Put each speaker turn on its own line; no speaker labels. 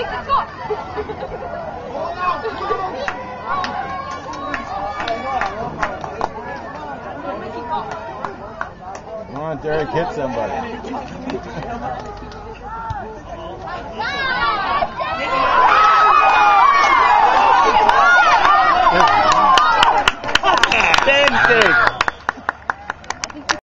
Wait, let's.
Come on, Derek, hit somebody. Same thing.